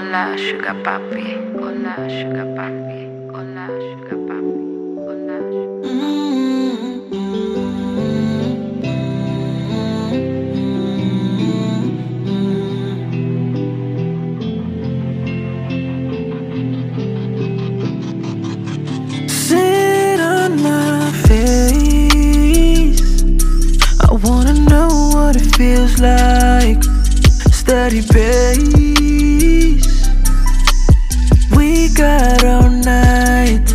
Hola, sugar papi. Hola, sugar papi. Hola, sugar papi. Hola. sugar- Sit on my face. I wanna know what it feels like. Steady pace. All night.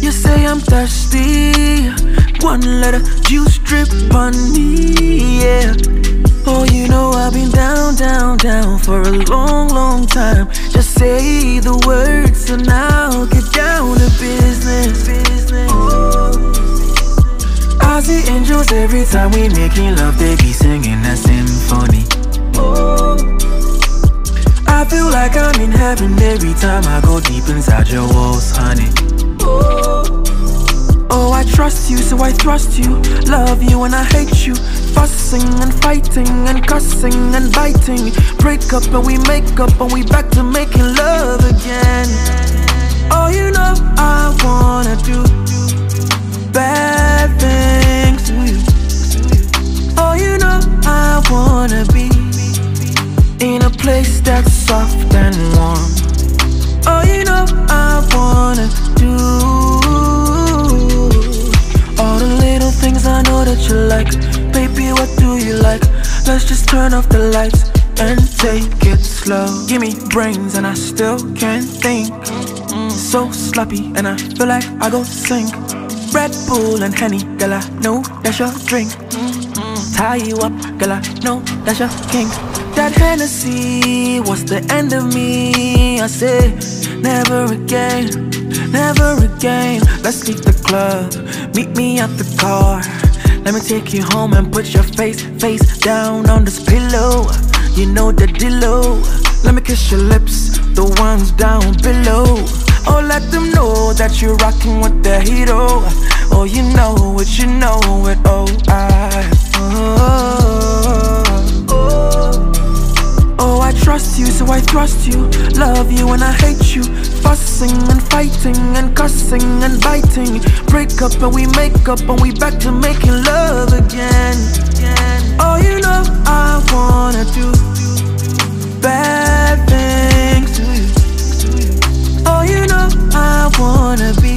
You say I'm thirsty. One letter juice drip on me, yeah. Oh, you know I've been down, down, down for a long, long time. Just say the words and I'll get down to business. business. I see angels every time we making love, they be singing a symphony. Oh, feel like I'm in heaven every time I go deep inside your walls, honey. Oh, I trust you, so I trust you. Love you and I hate you. Fussing and fighting and cussing and biting. Break up and we make up and we back to making love again. Oh, you know I wanna soft and warm. Oh, you know I wanna do all the little things I know that you like. Baby, what do you like? Let's just turn off the lights and take it slow. Give me brains and I still can't think. So sloppy and I feel like I go sink Red Bull and Henny, girl, I know that's your drink. Tie you up, girl, I know that's your king. That Hennessy was the end of me. I said, never again, never again. Let's leave the club, meet me at the car. Let me take you home and put your face, face down on this pillow. You know the dealo. Let me kiss your lips, the ones down below. Oh, let them know that you're rocking with the hero. Oh, you know it, you know it. Oh, I. Oh, trust you, so I trust you. Love you and I hate you. Fussing and fighting and cussing and biting. Break up and we make up and we back to making love again. Oh, you know I wanna do bad things to you. Oh, you know I wanna be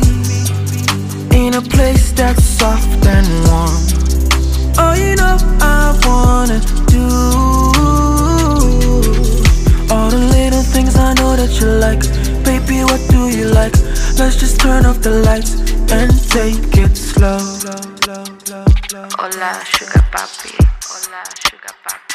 in a place that's soft and You like. Baby, what do you like? Let's just turn off the lights and take it slow. Hola, sugar papi. Hola, sugar papi.